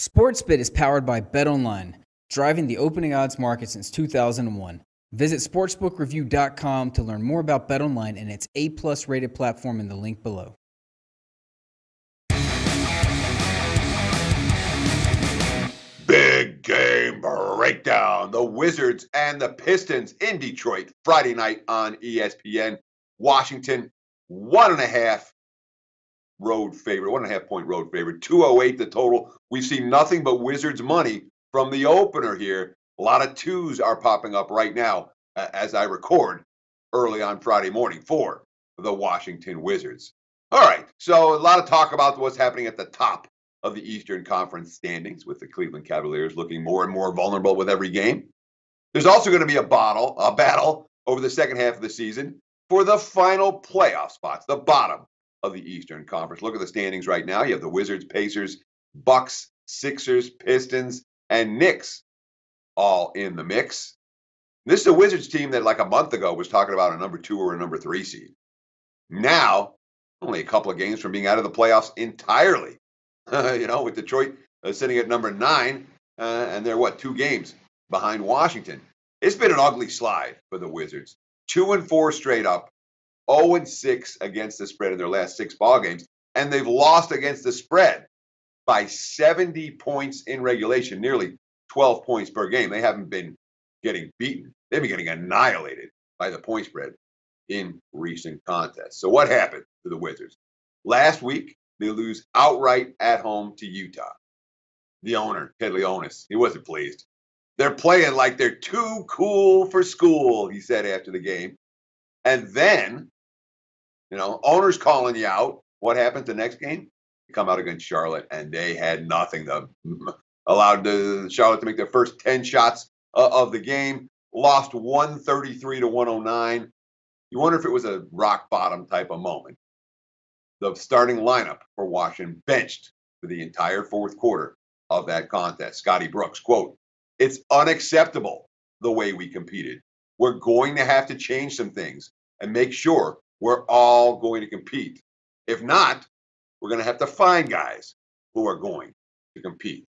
Sportsbit is powered by BetOnline, driving the opening odds market since 2001. Visit sportsbookreview.com to learn more about BetOnline and its A-plus rated platform in the link below. Big game breakdown. The Wizards and the Pistons in Detroit Friday night on ESPN. Washington, one and a half road favorite, one and a half point road favorite, 208 the total. We've seen nothing but Wizards money from the opener here. A lot of twos are popping up right now uh, as I record early on Friday morning for the Washington Wizards. All right, so a lot of talk about what's happening at the top of the Eastern Conference standings with the Cleveland Cavaliers looking more and more vulnerable with every game. There's also going to be a battle, a battle over the second half of the season for the final playoff spots, the bottom of the Eastern Conference. Look at the standings right now. You have the Wizards, Pacers, Bucks, Sixers, Pistons, and Knicks all in the mix. This is a Wizards team that, like a month ago, was talking about a number two or a number three seed. Now, only a couple of games from being out of the playoffs entirely. you know, with Detroit uh, sitting at number nine, uh, and they're what two games behind Washington. It's been an ugly slide for the Wizards. Two and four straight up, 0 and 6 against the spread in their last six ball games, and they've lost against the spread by 70 points in regulation, nearly 12 points per game. They haven't been getting beaten. They've been getting annihilated by the point spread in recent contests. So what happened to the Wizards? Last week, they lose outright at home to Utah. The owner, Ted Leonsis, he wasn't pleased. They're playing like they're too cool for school, he said after the game. And then, you know, owners calling you out. What happened the next game? You come out against Charlotte, and they had nothing. The allowed the Charlotte to make their first 10 shots uh, of the game, lost 133 to 109. You wonder if it was a rock bottom type of moment the starting lineup for Washington benched for the entire fourth quarter of that contest. Scotty Brooks, quote, it's unacceptable the way we competed. We're going to have to change some things and make sure we're all going to compete. If not, we're going to have to find guys who are going to compete.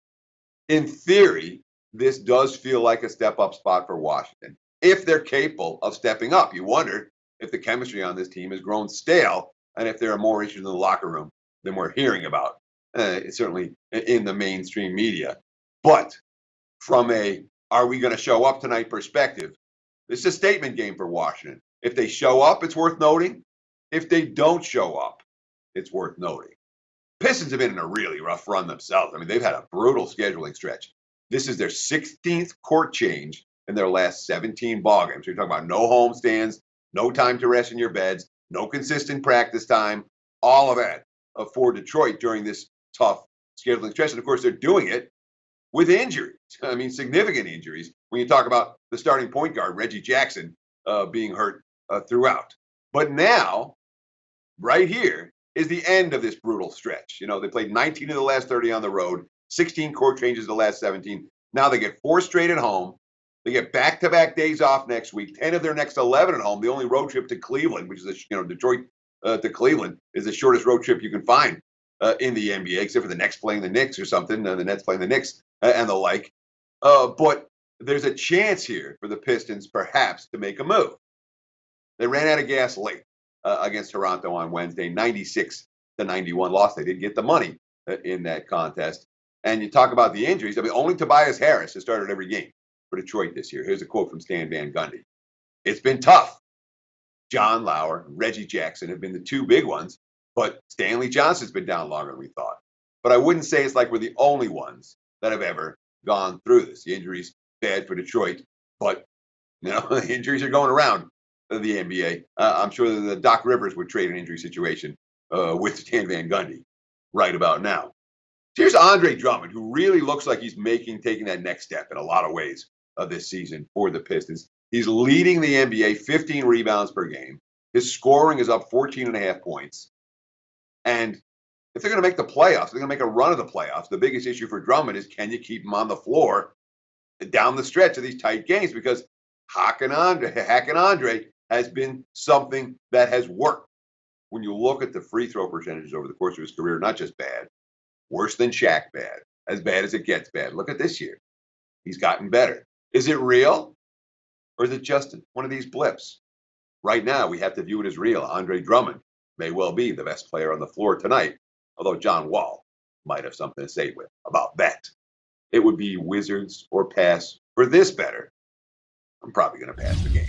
In theory, this does feel like a step up spot for Washington if they're capable of stepping up. You wonder if the chemistry on this team has grown stale and if there are more issues in the locker room than we're hearing about, uh, certainly in the mainstream media. But from a are we going to show up tonight perspective, this is a statement game for Washington. If they show up, it's worth noting. If they don't show up, it's worth noting. Pistons have been in a really rough run themselves. I mean, they've had a brutal scheduling stretch. This is their 16th court change in their last 17 ball games. So you're talking about no home stands, no time to rest in your beds, no consistent practice time, all of that for Detroit during this tough scheduling stretch. And of course, they're doing it with injuries. I mean, significant injuries when you talk about the starting point guard, Reggie Jackson, uh, being hurt uh, throughout. But now, right here, is the end of this brutal stretch. You know, they played 19 of the last 30 on the road, 16 court changes the last 17. Now they get four straight at home. They get back-to-back days off next week. Ten of their next eleven at home. The only road trip to Cleveland, which is a, you know Detroit uh, to Cleveland, is the shortest road trip you can find uh, in the NBA, except for the Nets playing the Knicks or something, uh, the Nets playing the Knicks uh, and the like. Uh, but there's a chance here for the Pistons, perhaps, to make a move. They ran out of gas late uh, against Toronto on Wednesday, 96 to 91 loss. They didn't get the money in that contest. And you talk about the injuries. I mean, only Tobias Harris has started every game for Detroit this year. Here's a quote from Stan Van Gundy. It's been tough. Jon Leuer, and Reggie Jackson have been the two big ones, but Stanley Johnson's been down longer than we thought. But I wouldn't say it's like we're the only ones that have ever gone through this. The injuries bad for Detroit, but you know the injuries are going around the NBA. Uh, I'm sure that the Doc Rivers would trade an injury situation uh, with Stan Van Gundy right about now. Here's Andre Drummond, who really looks like he's making taking that next step in a lot of ways of this season for the Pistons. He's leading the NBA, 15 rebounds per game. His scoring is up 14 and a half points. And if they're going to make the playoffs, they're going to make a run of the playoffs. The biggest issue for Drummond is can you keep him on the floor down the stretch of these tight games? Because Hacking Andre, Hacking Andre has been something that has worked. When you look at the free throw percentages over the course of his career, not just bad, worse than Shaq bad. as bad as it gets bad. Look at this year. He's gotten better. Is it real? Or is it just one of these blips? Right now, we have to view it as real. Andre Drummond may well be the best player on the floor tonight, although John Wall might have something to say with about that. It would be Wizards or pass for this better. I'm probably going to pass the game.